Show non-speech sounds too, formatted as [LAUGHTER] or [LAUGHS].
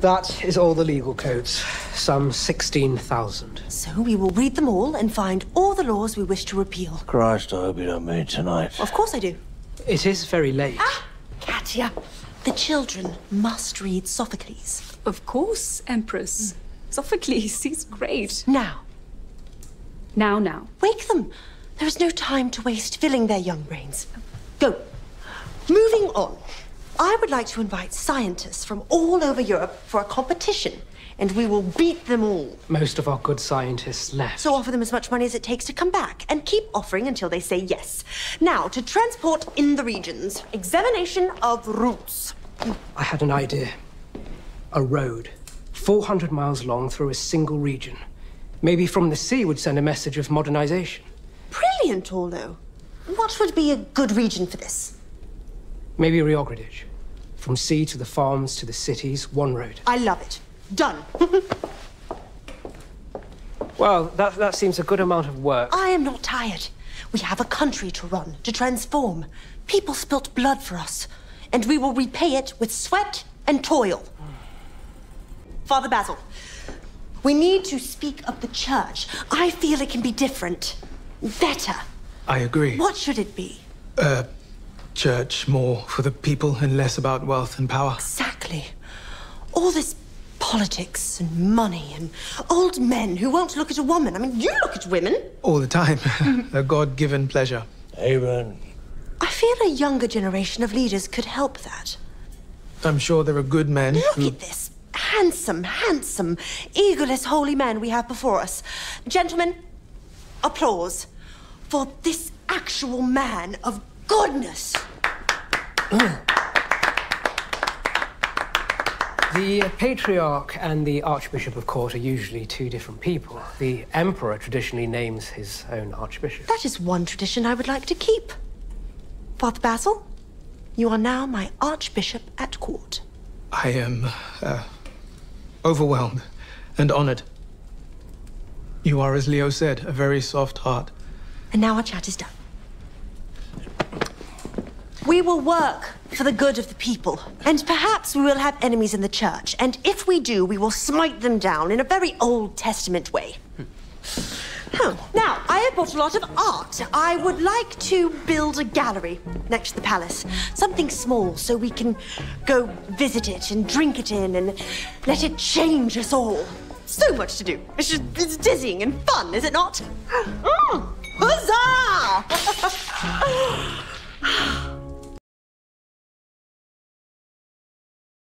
That is all the legal codes. Some 16,000. So we will read them all and find all the laws we wish to repeal. Christ, I hope you don't mean tonight. Of course I do. It is very late. Ah, Katya. The children must read Sophocles. Of course, Empress. Sophocles, he's great. Now, Now, now. wake them. There is no time to waste filling their young brains. Go. Moving on. I would like to invite scientists from all over Europe for a competition, and we will beat them all. Most of our good scientists left. So offer them as much money as it takes to come back, and keep offering until they say yes. Now, to transport in the regions, examination of routes. I had an idea. A road. 400 miles long through a single region. Maybe from the sea would send a message of modernization. Brilliant, Orlo. What would be a good region for this? Maybe Riogradich. From sea to the farms to the cities, one road. I love it. Done. [LAUGHS] Well, that, that seems a good amount of work. I am not tired. We have a country to run, to transform. People spilt blood for us, and we will repay it with sweat and toil. Father Basil, we need to speak of the church. I feel it can be different, better. I agree. What should it be? Uh, Church more for the people and less about wealth and power. Exactly. All this politics and money and old men who won't look at a woman. I mean, you look at women. All the time. [LAUGHS] a God given pleasure. Amen. I feel a younger generation of leaders could help that. I'm sure there are good men Look who. at this handsome, handsome, egoless holy man we have before us. Gentlemen, applause for this actual man of goodness. The Patriarch and the Archbishop of Court are usually two different people. The Emperor traditionally names his own Archbishop. That is one tradition I would like to keep. Father Basil, you are now my Archbishop at court. I am uh, overwhelmed and honored. You are, as Leo said, a very soft heart. And now our chat is done. We will work for the good of the people. And perhaps we will have enemies in the church. And if we do, we will smite them down in a very Old Testament way. Oh, now, I have bought a lot of art. I would like to build a gallery next to the palace. Something small so we can go visit it and drink it in and let it change us all. So much to do. It's just it's dizzying and fun, is it not? [GASPS] Mm, huzzah! [LAUGHS]